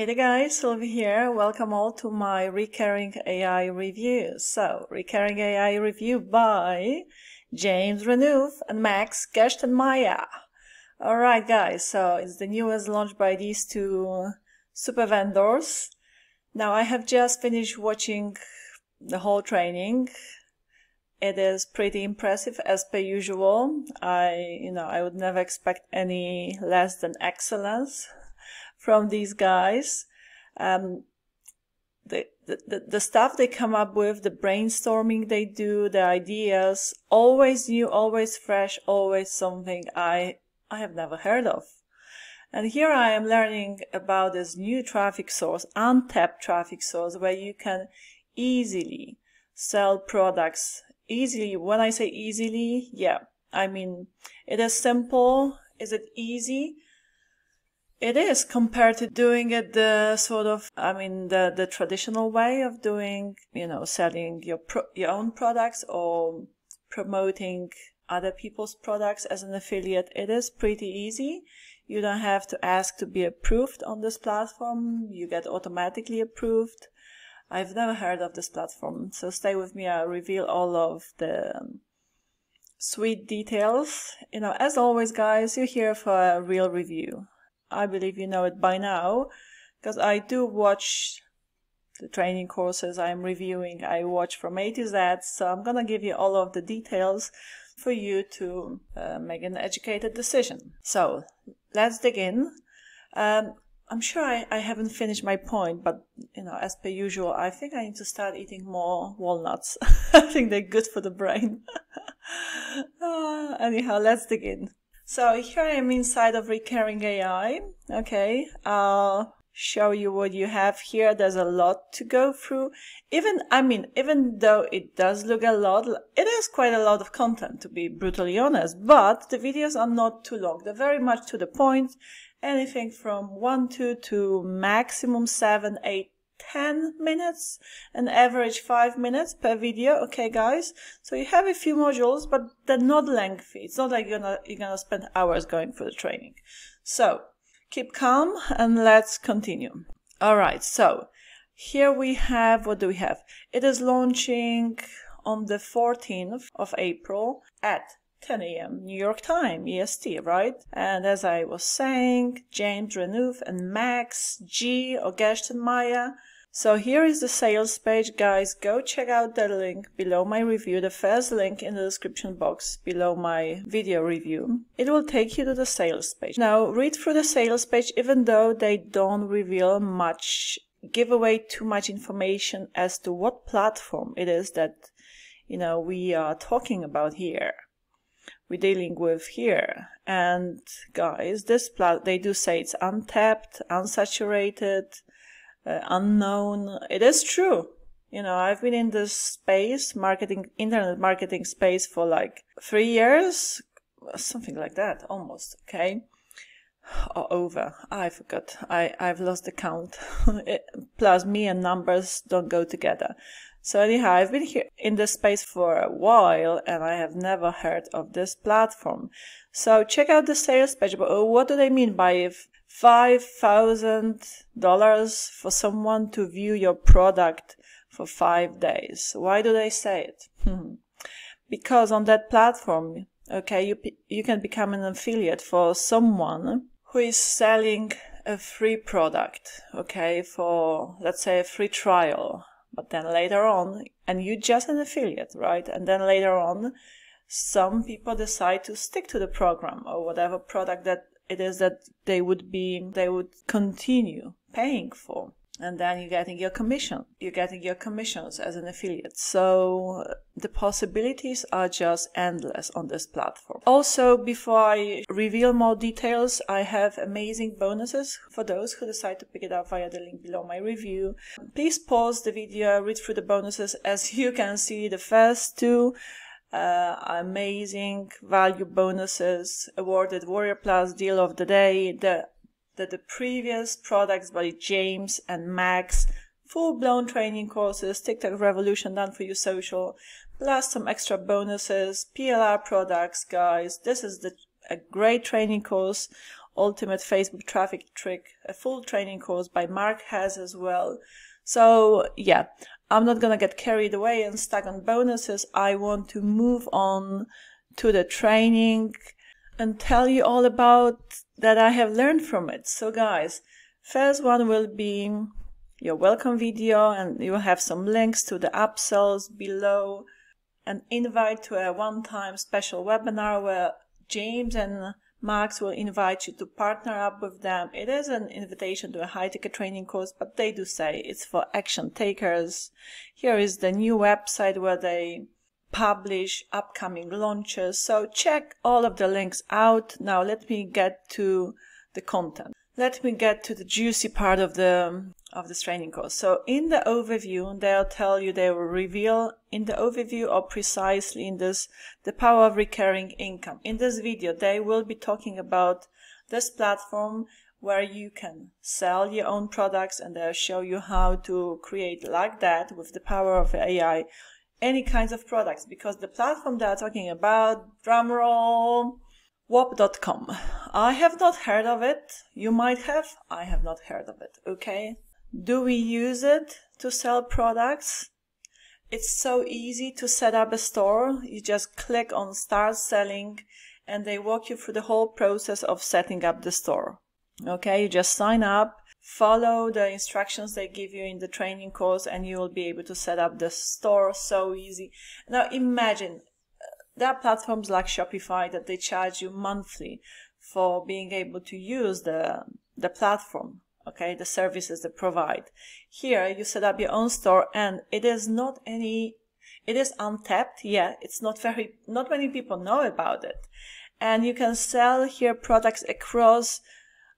Hey there guys, Sylwia here. Welcome all to my Recurring AI review. So, Recurring AI review by James Renouf and Max Gerstenmaier. Alright guys, so it's the newest launched by these two super vendors. Now I have just finished watching the whole training. It is pretty impressive as per usual. I, you know, I would never expect any less than excellence from these guys. Um, the, the, the stuff they come up with, the brainstorming they do, the ideas, always new, always fresh, always something I, I have never heard of. And here I am learning about this new traffic source, untapped traffic source, where you can easily sell products easily. When I say easily, yeah, I mean, it is simple. Is it easy? It is compared to doing it the sort of, I mean, the, the traditional way of doing, you know, selling your, pro- your own products or promoting other people's products as an affiliate. It is pretty easy. You don't have to ask to be approved on this platform. You get automatically approved. I've never heard of this platform, so stay with me. I'll reveal all of the um, sweet details. You know, as always, guys, you're here for a real review. I believe you know it by now because I do watch the training courses I'm reviewing. I watch from A to Z, so I'm gonna give you all of the details for you to uh, make an educated decision. So let's dig in. Um, I'm sure I, I haven't finished my point, but you know, as per usual, I think I need to start eating more walnuts. I think they're good for the brain. uh, anyhow, let's dig in. So here I am inside of Recurring AI. Okay, I'll show you what you have here. There's a lot to go through. Even, I mean, even though it does look a lot, it is quite a lot of content to be brutally honest, but the videos are not too long. They're very much to the point. Anything from one, two to maximum seven, eight, 10 minutes, an average 5 minutes per video. Okay, guys. So you have a few modules, but they're not lengthy. It's not like you're gonna, you're gonna spend hours going through the training. So keep calm and let's continue. All right. So here we have, what do we have? It is launching on the 14th of April at 10 a.m. New York time, EST, right? And as I was saying, James Renouf and Max G. Gerstenmaier so here is the sales page, guys. Go check out the link below my review, the first link in the description box below my video review. It will take you to the sales page. Now read through the sales page even though they don't reveal much, give away too much information as to what platform it is that, you know, we are talking about here we're dealing with here. And guys, this plat they do say it's untapped, unsaturated, uh, unknown. It is true. You know, I've been in this space, marketing, internet marketing space for like three years, something like that, almost. Okay. Or over. I forgot. I, I've lost the count. plus me and numbers don't go together. So anyhow, I've been here in this space for a while and I have never heard of this platform. So check out the sales page. But what do they mean by $5,000 for someone to view your product for five days. Why do they say it? Because on that platform, okay, you, you can become an affiliate for someone who is selling a free product, okay, for let's say a free trial. But then later on, and you're just an affiliate, right? And then later on, some people decide to stick to the program or whatever product that it is that they would be they would continue paying for. And then you're getting your commission you're getting your commissions as an affiliate. So the possibilities are just endless on this platform. Also before i reveal more details i have amazing bonuses for those who decide to pick it up via the link below my review. Please pause the video read through the bonuses as you can see the first two uh, amazing value bonuses awarded Warrior Plus deal of the day, the, the, the previous products by James and Max, full-blown training courses, TikTok Revolution done for you social, plus some extra bonuses, PLR products, guys. This is the, a great training course ultimate Facebook traffic trick, a full training course by Mark Hess as well. So yeah, I'm not gonna get carried away and stuck on bonuses. I want to move on to the training and tell you all about that I have learned from it. So guys, first one will be your welcome video and you will have some links to the upsells below an invite to a one-time special webinar where James and Max will invite you to partner up with them. It is an invitation to a high ticket training course, but they do say it's for action takers. Here is the new website where they publish upcoming launches. So check all of the links out. Now let me get to the content. Let me get to the juicy part of the of this training course. So in the overview, they'll tell you, they will reveal in the overview or precisely in this, the power of recurring income. In this video, they will be talking about this platform where you can sell your own products and they'll show you how to create like that with the power of AI any kinds of products because the platform they're talking about, drumroll, Whop.com. I have not heard of it. You might have. I have not heard of it. Okay. Do we use it to sell products? It's so easy to set up a store. You just click on start selling and they walk you through the whole process of setting up the store. Okay. You just sign up follow the instructions they give you in the training course and you will be able to set up the store so easy now imagine uh, there are platforms like shopify that they charge you monthly for being able to use the the platform okay the services they provide. Here you set up your own store and it is not any it is untapped yeah it's not very not many people know about it. And you can sell here products across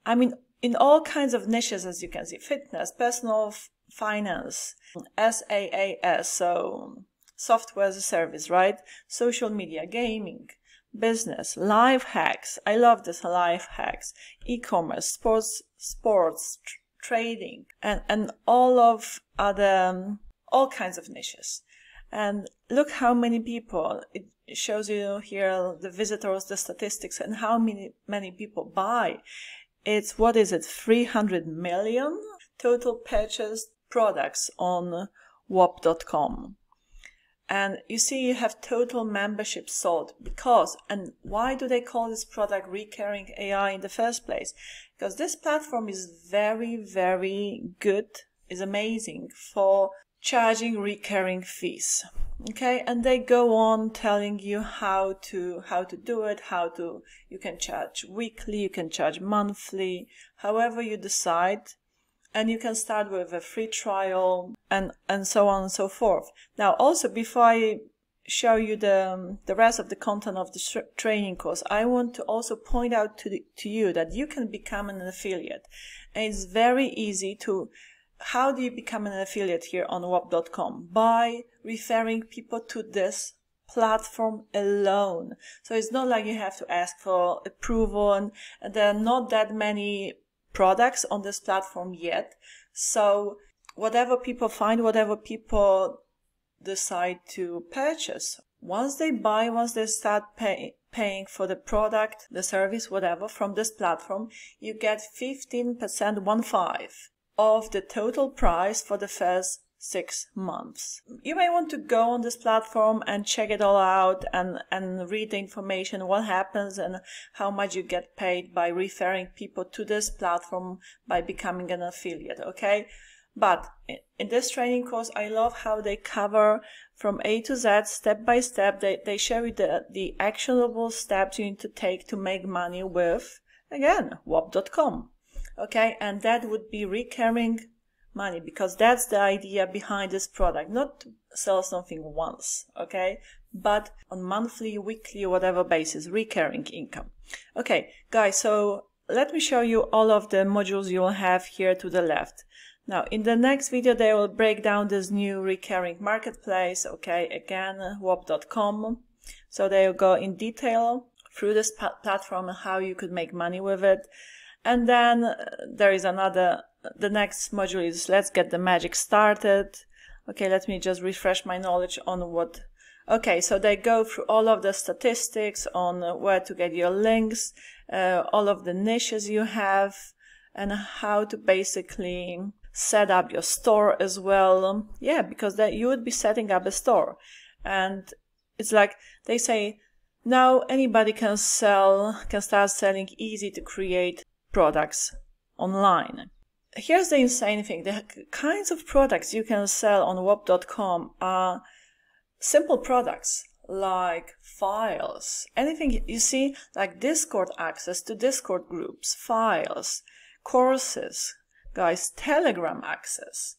i mean in all kinds of niches, as you can see, fitness, personal finance, SaaS, so software as a service, right? Social media, gaming, business, life hacks. I love this life hacks, e-commerce, sports, sports, tr trading, and, and all of other, um, all kinds of niches. And look how many people, it shows you here the visitors, the statistics, and how many, many people buy it's what is it 300 million total purchased products on whop.com and you see you have total membership sold because and why do they call this product recurring ai in the first place? Because this platform is very very good is amazing for charging recurring fees okay? And they go on telling you how to how to do it how to you can charge weekly you can charge monthly however you decide and you can start with a free trial and and so on and so forth now also before i show you the the rest of the content of the training course i want to also point out to the, to you that you can become an affiliate and it's very easy to how do you become an affiliate here on whop.com? By referring people to this platform alone. So it's not like you have to ask for approval and there are not that many products on this platform yet. So whatever people find, whatever people decide to purchase, once they buy, once they start pay, paying for the product, the service, whatever from this platform, you get 15% one five of the total price for the first six months. You may want to go on this platform and check it all out and, and read the information, what happens and how much you get paid by referring people to this platform by becoming an affiliate, okay? But in this training course, I love how they cover from A to Z, step by step. They, they show you the, the actionable steps you need to take to make money with, again, whop.com okay and that would be recurring money because that's the idea behind this product. Not to sell something once okay? But on monthly weekly whatever basis recurring income. Okay guys so let me show you all of the modules you will have here to the left. Now in the next video they will break down this new recurring marketplace okay again whop.com so they will go in detail through this platform and how you could make money with it. And then uh, there is another, the next module is let's get the magic started. Okay, let me just refresh my knowledge on what, okay, so they go through all of the statistics on where to get your links uh, all of the niches you have, and how to basically set up your store as well. Yeah, because that you would be setting up a store. And it's like they say now anybody can sell, can start selling easy to create products online. Here's the insane thing. The kinds of products you can sell on Whop.com are simple products like files, anything you see like Discord access to Discord groups, files, courses, guys, Telegram access.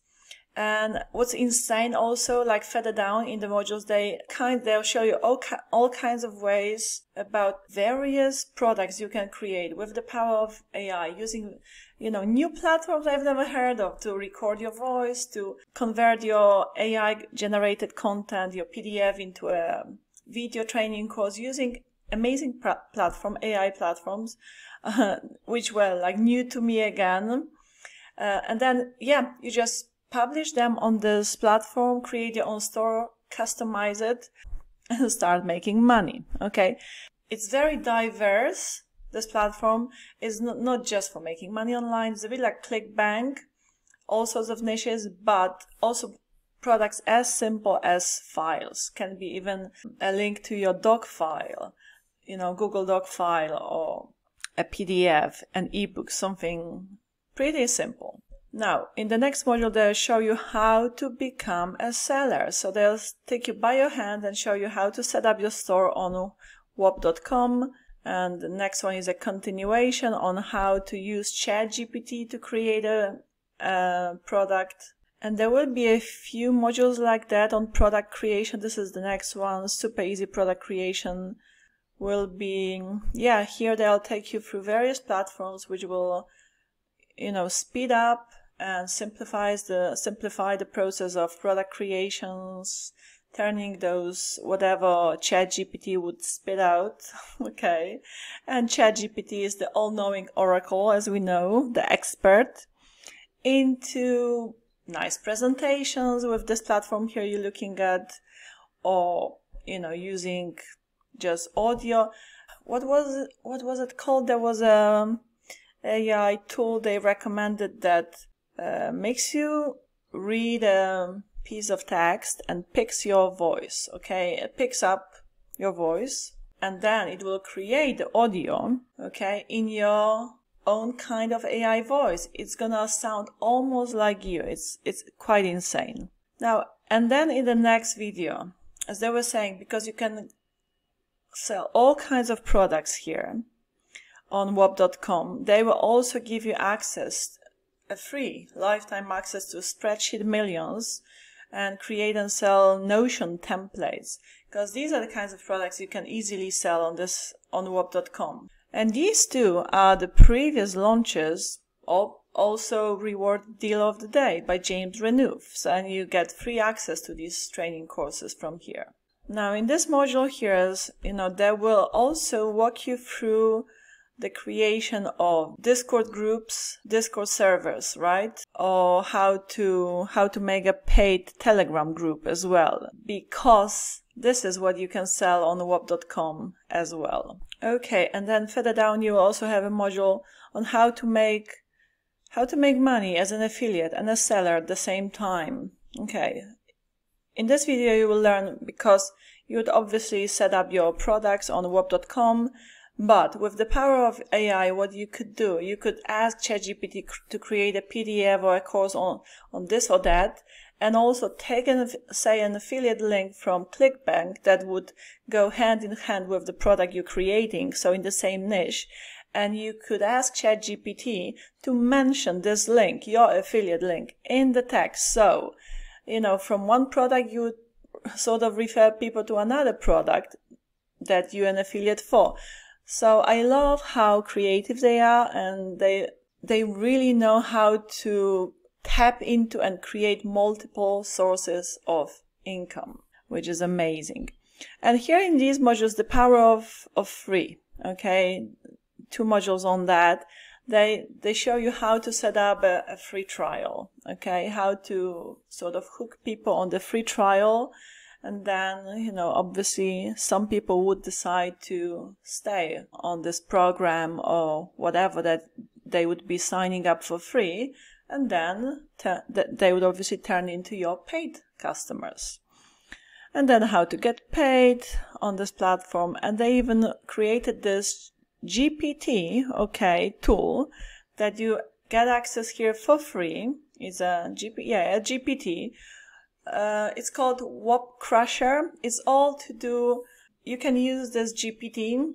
And what's insane also, like further down in the modules, they kind, they'll show you all, all kinds of ways about various products you can create with the power of AI using, you know, new platforms I've never heard of to record your voice, to convert your AI generated content, your PDF into a video training course using amazing platform, AI platforms, uh, which were like new to me again. Uh, and then, yeah, you just publish them on this platform, create your own store, customize it, and start making money. Okay. It's very diverse. This platform is not, not just for making money online. It's a bit like ClickBank, all sorts of niches, but also products as simple as files can be even a link to your doc file, you know, Google Doc file or a PDF, an ebook, something pretty simple. Now, in the next module, they'll show you how to become a seller. So they'll take you by your hand and show you how to set up your store on Whop.com. And the next one is a continuation on how to use ChatGPT to create a, a product. And there will be a few modules like that on product creation. This is the next one, super easy product creation will be, yeah, here they'll take you through various platforms which will, you know, speed up and simplifies the simplify the process of product creations, turning those whatever ChatGPT would spit out. okay, and ChatGPT is the all-knowing oracle, as we know, the expert, into nice presentations with this platform here you're looking at, or you know using just audio. What was it, what was it called? There was a AI tool they recommended that uh, makes you read a piece of text and picks your voice. Okay, it picks up your voice and then it will create the audio. Okay, in your own kind of AI voice. It's gonna sound almost like you. It's it's quite insane. Now and then in the next video, as they were saying, because you can sell all kinds of products here on Whop.com, they will also give you access a free lifetime access to spreadsheet millions and create and sell Notion templates because these are the kinds of products you can easily sell on this on Whop.com. And these two are the previous launches of also reward deal of the day by James Renouf. So, and you get free access to these training courses from here. Now in this module here, is, you know, they will also walk you through the creation of Discord groups, Discord servers, right? Or how to, how to make a paid Telegram group as well. Because this is what you can sell on Whop.com as well. Okay, and then further down you also have a module on how to make how to make money as an affiliate and a seller at the same time. Okay. In this video you will learn because you would obviously set up your products on Whop.com but with the power of AI, what you could do, you could ask ChatGPT to create a PDF or a course on, on this or that, and also take an, say, an affiliate link from ClickBank that would go hand in hand with the product you're creating, so in the same niche. And you could ask ChatGPT to mention this link, your affiliate link, in the text. So, you know, from one product, you would sort of refer people to another product that you're an affiliate for. So I love how creative they are and they they really know how to tap into and create multiple sources of income, which is amazing. And here in these modules, the power of, of free, okay, two modules on that. They, they show you how to set up a, a free trial, okay, how to sort of hook people on the free trial and then you know obviously some people would decide to stay on this program or whatever that they would be signing up for free. And then they would obviously turn into your paid customers. And then how to get paid on this platform. And they even created this gpt okay tool that you get access here for free. It's a gp yeah a gpt uh, it's called Whop Crusher. It's all to do, you can use this GPT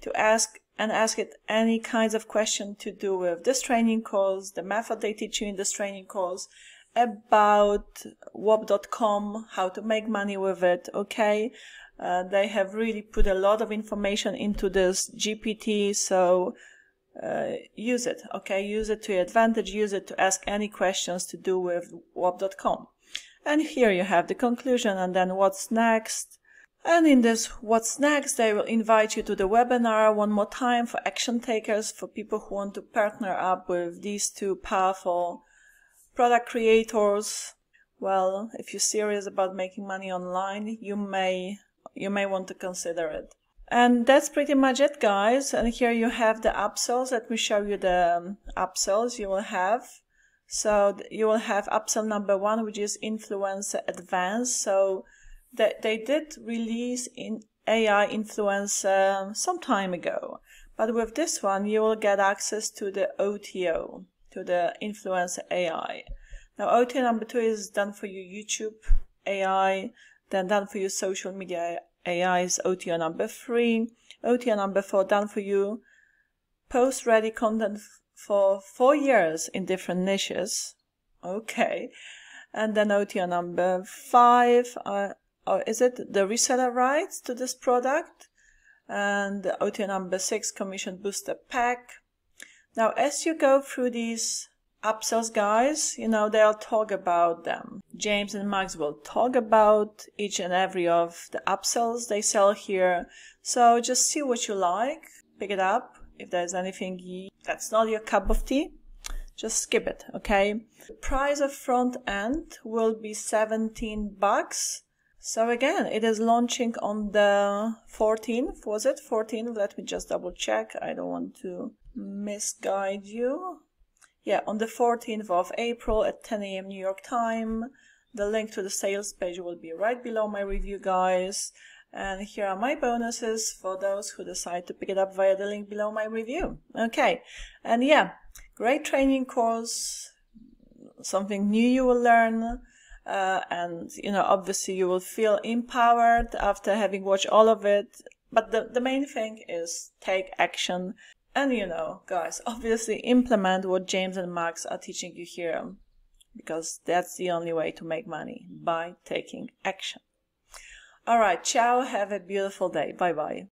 to ask and ask it any kinds of question to do with this training course, the method they teach you in this training course, about Whop.com, how to make money with it, okay? Uh, they have really put a lot of information into this GPT, so uh, use it, okay? Use it to your advantage, use it to ask any questions to do with Whop.com. And here you have the conclusion and then what's next. And in this what's next, they will invite you to the webinar one more time for action takers, for people who want to partner up with these two powerful product creators. Well, if you're serious about making money online, you may you may want to consider it. And that's pretty much it, guys. And here you have the upsells. Let me show you the um, upsells you will have. So you will have upsell number one, which is Influencer Advanced. So they, they did release in AI Influencer some time ago. But with this one, you will get access to the OTO, to the Influencer AI. Now, OTO number two is done for you YouTube AI, then done for you social media AI is OTO number three. OTO number four done for you post ready content for four years in different niches. Okay. And then OTO number five, uh, or is it the reseller rights to this product? And OTO number six, commission booster pack. Now, as you go through these upsells, guys, you know, they'll talk about them. James and Max will talk about each and every of the upsells they sell here. So just see what you like, pick it up, if there's anything that's not your cup of tea, just skip it, okay? The price of front end will be 17 bucks. So again, it is launching on the 14th, was it? 14th, let me just double check. I don't want to misguide you. Yeah, on the 14th of April at 10 a.m. New York time. The link to the sales page will be right below my review, guys. And here are my bonuses for those who decide to pick it up via the link below my review. Okay, and yeah, great training course, something new you will learn. Uh, and you know obviously you will feel empowered after having watched all of it but the, the main thing is take action and you know guys obviously implement what james and max are teaching you here because that's the only way to make money by taking action all right, ciao. Have a beautiful day. Bye bye.